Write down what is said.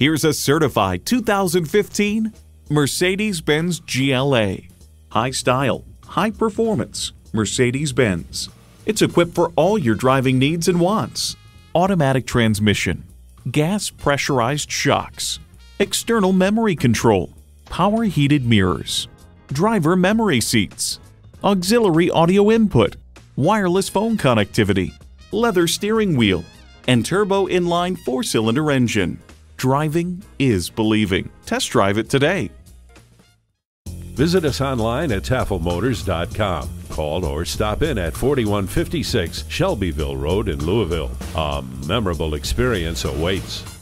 Here's a certified 2015 Mercedes Benz GLA. High style, high performance, Mercedes Benz. It's equipped for all your driving needs and wants. Automatic transmission, gas pressurized shocks, external memory control, power heated mirrors, driver memory seats, auxiliary audio input, wireless phone connectivity, leather steering wheel, and turbo inline four cylinder engine. Driving is believing. Test drive it today. Visit us online at tafelmotors.com. Call or stop in at 4156 Shelbyville Road in Louisville. A memorable experience awaits.